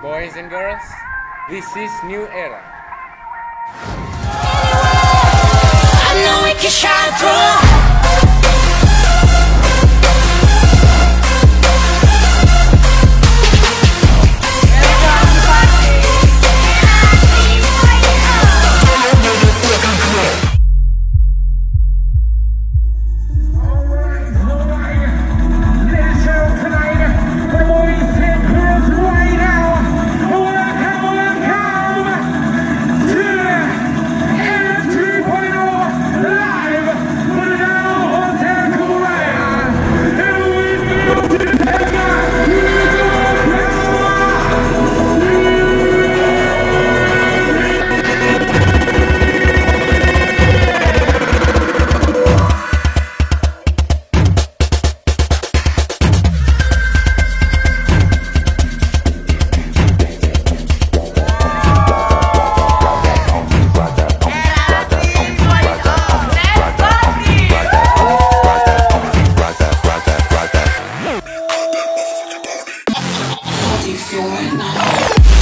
Boys and girls, this is new era. defueling.